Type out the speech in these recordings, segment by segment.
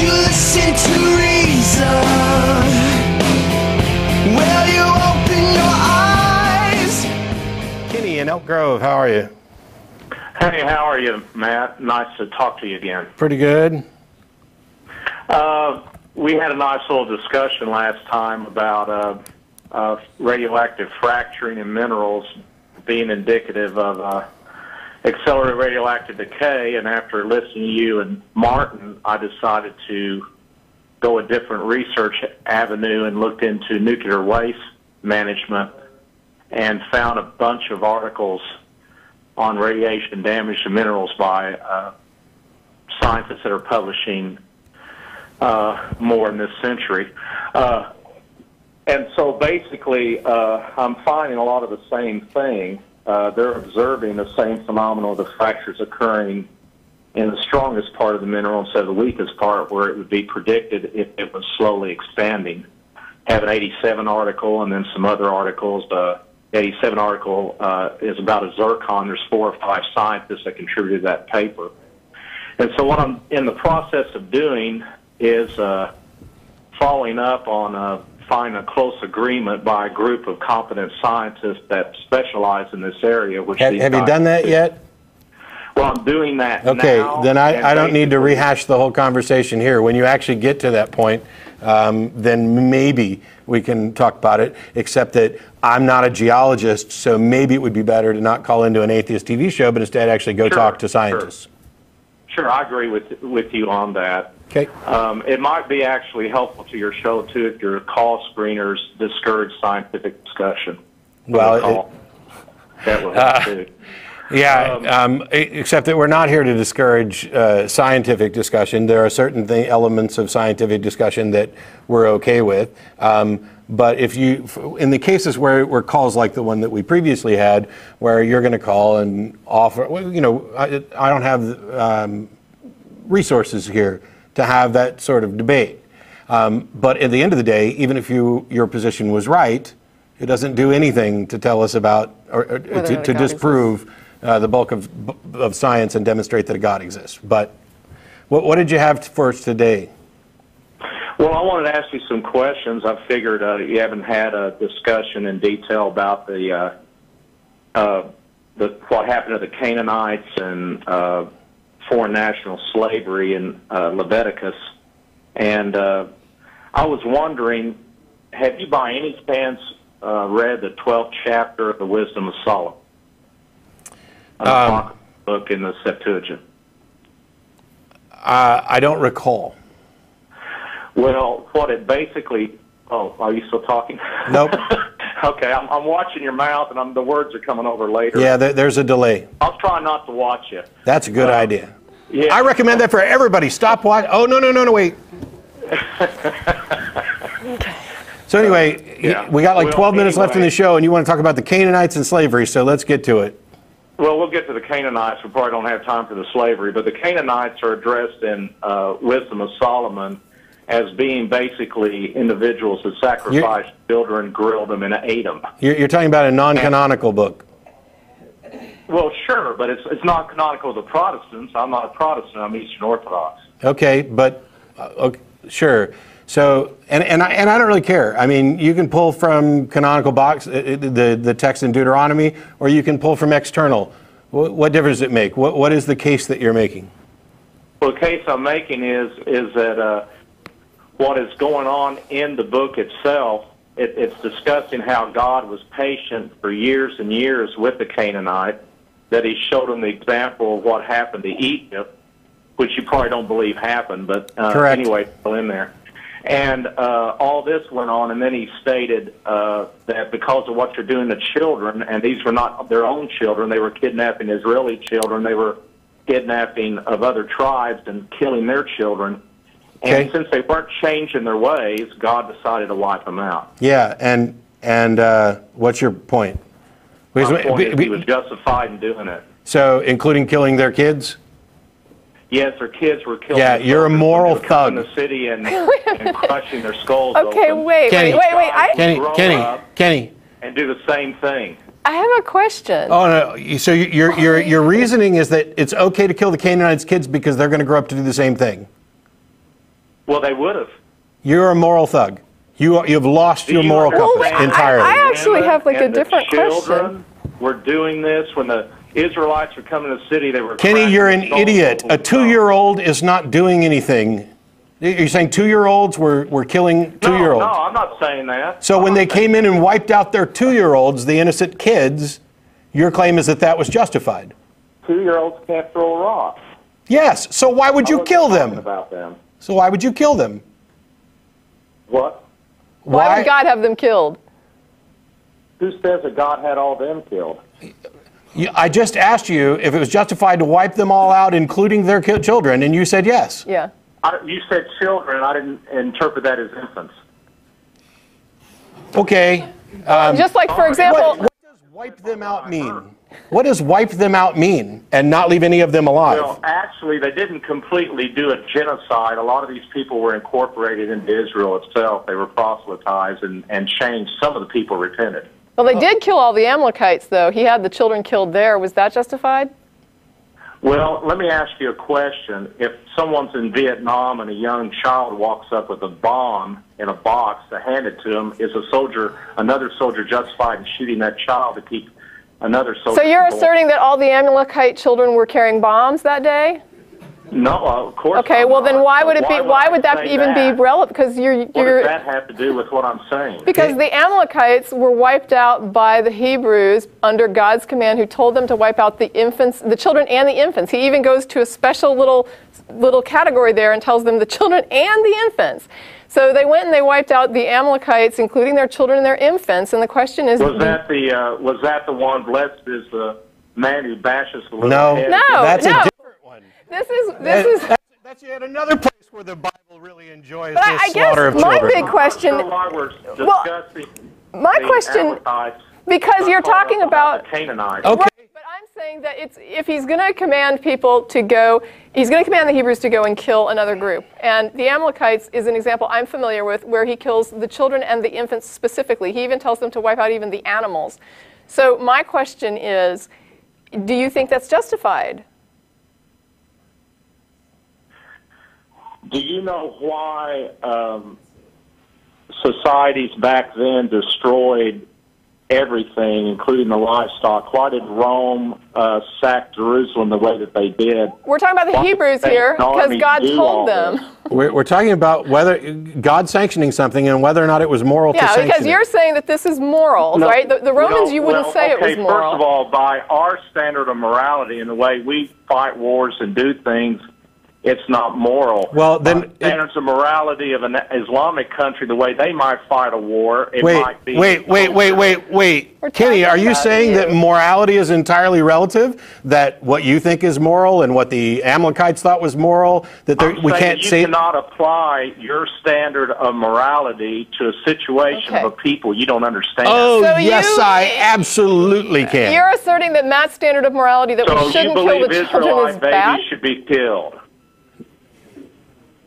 you listen to reason? Will you open your eyes? Kenny in Elk Grove, how are you? Hey, how are you, Matt? Nice to talk to you again. Pretty good. Uh, we had a nice little discussion last time about uh, uh, radioactive fracturing in minerals being indicative of accelerated radioactive decay. And after listening to you and Martin, I decided to go a different research avenue and looked into nuclear waste management and found a bunch of articles on radiation damage to minerals by uh, scientists that are publishing uh, more in this century. Uh, and so basically, uh, I'm finding a lot of the same thing. Uh, they're observing the same phenomenon of the fractures occurring in the strongest part of the mineral instead of the weakest part, where it would be predicted if it was slowly expanding. Have an 87 article and then some other articles. The 87 article uh, is about a zircon. There's four or five scientists that contributed to that paper. And so what I'm in the process of doing is uh, following up on uh, finding a close agreement by a group of competent scientists that specialize in this area. Which Have, have you done that do. yet? Well, I'm doing that Okay, now, then I, I don't need to rehash the whole conversation here. When you actually get to that point, um, then maybe we can talk about it, except that I'm not a geologist, so maybe it would be better to not call into an atheist TV show, but instead actually go Sure, talk to sure. scientists. Sure, I agree with with you on that. Okay. Um, it might be actually helpful to your show too if your call screeners discourage scientific discussion. Well, it- that will help too. Yeah, um, e- except that we're not here to discourage uh, scientific discussion. There are certain th- elements of scientific discussion that we're okay with. Um, but if you, in the cases where, where calls like the one that we previously had, where you're going to call and offer, well, you know, I, I don't have um, resources here to have that sort of debate. Um, but at the end of the day, even if you, your position was right, it doesn't do anything to tell us about or, or or to, to disprove uh, the bulk of, of science and demonstrate that a God exists. But what, what did you have for us today? Well, I wanted to ask you some questions. I figured uh, you haven't had a discussion in detail about the uh, uh, the what happened to the Canaanites and uh, foreign national slavery in uh, Leviticus, and uh, I was wondering, have you by any chance uh, read the twelfth chapter of the Wisdom of Solomon, apocryphal book in the Septuagint? Uh, I don't recall. Well, what it basically. Oh, are you still talking? Nope. okay, I'm, I'm watching your mouth, and I'm, the words are coming over later. Yeah, there, there's a delay. I'll try not to watch you. That's a good Uh, idea. Yeah. I recommend that for everybody. Stop watching. Oh, no, no, no, no, wait. So anyway, Yeah. we got like Well, 12 minutes left in the show, and you want to talk about the Canaanites and slavery, so let's get to it. Well, we'll get to the Canaanites. We probably don't have time for the slavery, but the Canaanites are addressed in uh, Wisdom of Solomon as being basically individuals that sacrificed children, grilled them, and ate them. You're, you're talking about a non-canonical book. Well, sure, but it's it's not canonical to Protestants. I'm not a Protestant. I'm Eastern Orthodox. Okay, but uh, okay, sure. So, and, and, I, and I don't really care. I mean, you can pull from canonical box, uh, uh, the, the text in Deuteronomy, or you can pull from external. What, what difference does it make? What, what is the case that you're making? Well, the case I'm making is is that uh, what is going on in the book itself. It, it's discussing how God was patient for years and years with the Canaanite. That He showed them the example of what happened to Egypt, which you probably don't believe happened, but uh, Correct. anyway, still in there. And uh, all this went on, and then he stated uh, that because of what you're doing to children, and these were not their own children, they were kidnapping Israeli children, they were kidnapping of other tribes and killing their children. And since they weren't changing their ways, God decided to wipe them out. Yeah, and and uh, what's your point? Because My point we- is we- he was justified in doing it. so, including killing their kids? Yes, their kids were killed. Yeah, you're a moral They would come thug. In the city and, and crushing their skulls Okay, open. wait, Kenny. wait, wait, wait. I, Kenny, Grow Kenny. Kenny. And do the same thing. I have a question. Oh no! So your your your reasoning is that it's okay to kill the Canaanites' kids because they're going to grow up to do the same thing. Well, they would have. You're a moral thug. You, you've lost Do your you moral understand compass I- entirely. I actually have, like, a and the different question. children Were doing this when the Israelites were coming to the city. They were. Kenny, you're an idiot. A two-year-old is not doing anything. You're saying two-year-olds were, were killing two-year-olds? no, I'm not saying that. So I'm when they came in and wiped out their two-year-olds, the innocent kids, your claim is that that was justified. two-year-olds can't throw a rock. Yes. So why would you kill them? About them. So why would you kill them? What? Why would God have them killed? Who says that God had all them killed? I just asked you if it was justified to wipe them all out, including their children, and you said yes. Yeah. I, you said children. I didn't interpret that as infants. Okay. Um, Just like, for example, what, what does wipe them out mean? What does wipe them out mean and not leave any of them alive? Well, actually, they didn't completely do a genocide. A lot of these people were incorporated into Israel itself. They were proselytized and, and changed. Some of the people repented. well, they did kill all the Amalekites, though. He had the children killed there. Was that justified? Well, let me ask you a question. If someone's in Vietnam and a young child walks up with a bomb in a box to hand it to him, is a soldier, another soldier, justified in shooting that child to keep another soldier? So you're asserting that all the Amalekite children were carrying bombs that day? No, of course. Okay, I'm well then why would it be? Why I would that even that? be relevant? Because you're you're What does that have to do with what I'm saying? because the Amalekites were wiped out by the Hebrews under God's command, who told them to wipe out the infants, the children and the infants. He even goes to a special little little category there and tells them the children and the infants. So they went and they wiped out the Amalekites, including their children and their infants. And the question is, Was that the uh, was that the one blessed is the man who bashes the little No. head? No. That's no. A different one. this is this is. that's, that's yet another place where the Bible really enjoys But the I, I slaughter of guess my children. big question, So why we're Well, my question, because you're talking talking about Canaanites. Okay. Right, but I'm saying that it's if he's going to command people to go, he's going to command the Hebrews to go and kill another group. And the Amalekites is an example I'm familiar with where he kills the children and the infants specifically. He even tells them to wipe out even the animals. So my question is, do you think that's justified? Do you know why um, societies back then destroyed everything, including the livestock? Why did Rome uh, sack Jerusalem the way that they did? We're talking about the Why Hebrews here because God told them. We're, we're talking about whether God sanctioning something and whether or not it was moral to Yeah, sanction because you're it. saying that this is moral, No, right? The, the Romans, no, you wouldn't well, say okay, it was moral. First of all, by our standard of morality and the way we fight wars and do things, it's not moral. Well, then By it- standards of morality of an Islamic country, the way they might fight a war, it Wait, might be. wait, wait, wait, wait, wait. We're Kenny, are you saying that morality is entirely relative? That what you think is moral and what the Amalekites thought was moral, that there, I'm we can't you say. cannot apply your standard of morality to a situation Okay. of a people you don't understand. Oh, So yes, you- I absolutely can. You're asserting that Matt's standard of morality that so we shouldn't kill believe the children Israelite is babies bad? should be killed Wait, I didn't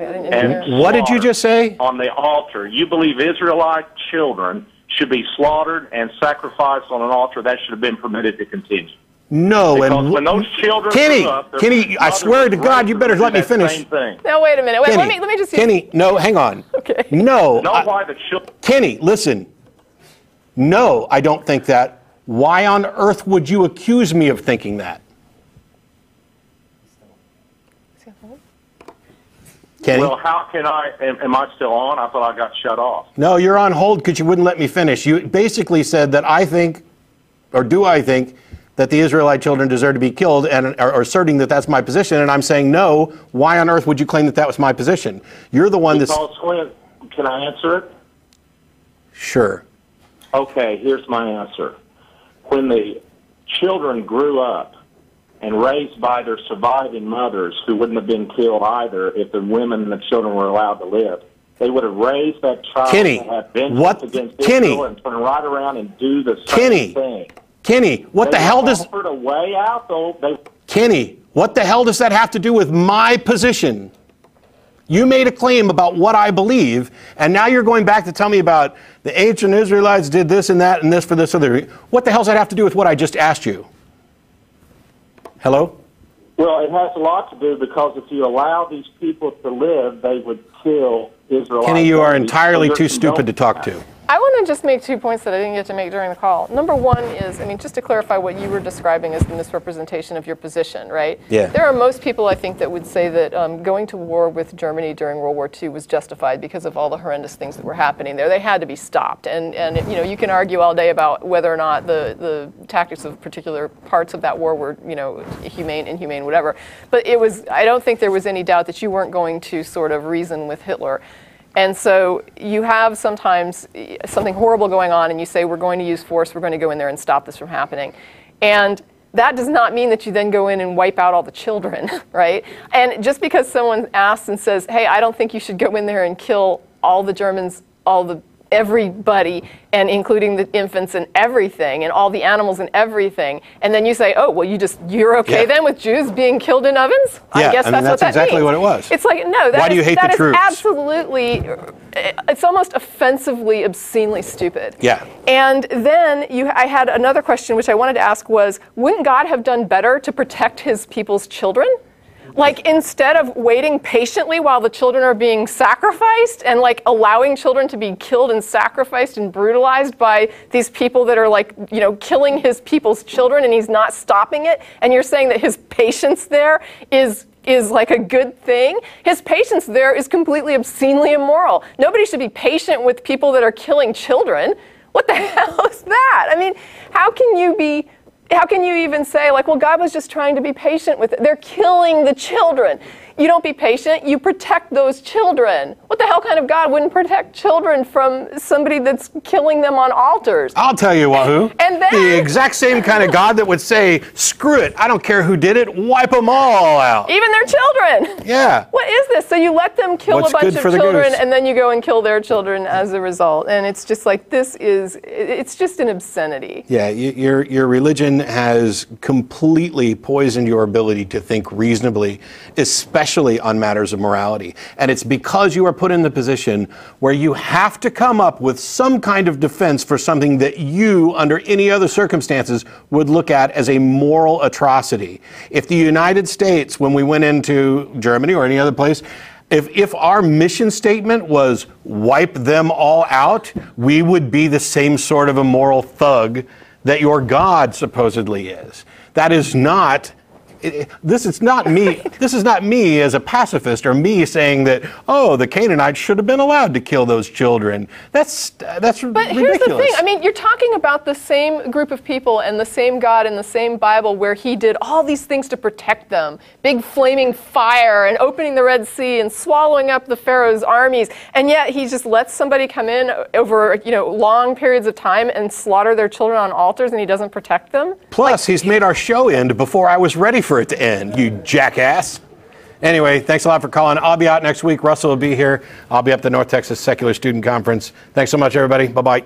and. What did you just say? On the altar, you believe Israelite children should be slaughtered and sacrificed on an altar. That should have been permitted to continue. No, Because and when those children Kenny, grew up, their Kenny, I swear to God, you better let me finish. Same thing. Now wait a minute. Wait, Kenny, let me let me just. use- Kenny, no, hang on. Okay. No, Know I- why the children? Kenny, listen. No, I don't think that. Why on earth would you accuse me of thinking that? Kenny? Well, how can I? Am, am I still on? I thought I got shut off. no, you're on hold because you wouldn't let me finish. You basically said that I think, or do I think, that the Israelite children deserve to be killed and are asserting that that's my position, and I'm saying no. Why on earth would you claim that that was my position? You're the one that's. When, can I answer it? Sure. Okay, here's my answer. When the children grew up and raised by their surviving mothers, who wouldn't have been killed either if the women and the children were allowed to live, they would have raised that child Kenny, to have vengeance what- against Kenny. Israel and turn right around and do the same Kenny, thing. Kenny, what They the hell does. offered a way out, though. They Kenny, what the hell does that have to do with my position? You made a claim about what I believe, and now you're going back to tell me about the ancient Israelites did this and that and this for this other. What the hell does that have to do with what I just asked you? Hello? Well, it has a lot to do because if you allow these people to live, they would kill Israel. Kenny, you are entirely too stupid to talk to. I want to just make two points that I didn't get to make during the call. Number one is, I mean, just to clarify what you were describing as the misrepresentation of your position, right? Yeah. There are most people, I think, that would say that um, going to war with Germany during World War II was justified because of all the horrendous things that were happening there. They had to be stopped, and and you know you can argue all day about whether or not the the tactics of particular parts of that war were you know humane, inhumane, whatever. But it was. I don't think there was any doubt that you weren't going to sort of reason with Hitler. And so you have sometimes something horrible going on, and you say, We're going to use force, we're going to go in there and stop this from happening. And that does not mean that you then go in and wipe out all the children, right? And just because someone asks and says, Hey, I don't think you should go in there and kill all the Germans, all the everybody and including the infants and everything and all the animals and everything and then you say oh well you just you're okay Yeah. then with jews being killed in ovens Yeah, i guess I mean, that's, that's what that exactly means. what it was. it's like no that Why do is- you hate that the is troops? absolutely it's almost offensively obscenely stupid Yeah. and then you i had another question which i wanted to ask was wouldn't god have done better to protect his people's children like instead of waiting patiently while the children are being sacrificed and like allowing children to be killed and sacrificed and brutalized by these people that are like you know killing his people's children and he's not stopping it and you're saying that his patience there is is like a good thing his patience there is completely obscenely immoral. Nobody should be patient with people that are killing children. What the hell is that? I mean how can you be how can you even say like well god was just trying to be patient with it? They're killing the children you don't be patient. You protect those children. What the hell kind of god wouldn't protect children from somebody that's killing them on altars? I'll tell you, Wahoo. And then- the exact same kind of God that would say, "Screw it, I don't care who did it, wipe them all out." even their children. Yeah. what is this? So you let them kill What's a bunch of children and then you go and kill their children as a result. And it's just like this is it's just an obscenity. Yeah, your your religion has completely poisoned your ability to think reasonably, especially on matters of morality. And it's because you are put in the position where you have to come up with some kind of defense for something that you, under any other circumstances, would look at as a moral atrocity. If the United States, when we went into Germany or any other place, if, if our mission statement was wipe them all out, we would be the same sort of a moral thug that your God supposedly is. That is not. It- this is not me. this is not me as a pacifist, or me saying that oh, the Canaanites should have been allowed to kill those children. That's that's But ridiculous. here's the thing. I mean, you're talking about the same group of people and the same God in the same Bible where he did all these things to protect them. Big flaming fire and opening the Red Sea and swallowing up the Pharaoh's armies. And yet he just lets somebody come in over, you know, long periods of time and slaughter their children on altars and he doesn't protect them. Plus, he's made our show end before I was ready for it to end, you jackass. Anyway, thanks a lot for calling. I'll be out next week. Russell will be here. I'll be up at the North Texas Secular Student Conference. Thanks so much, everybody. Bye bye.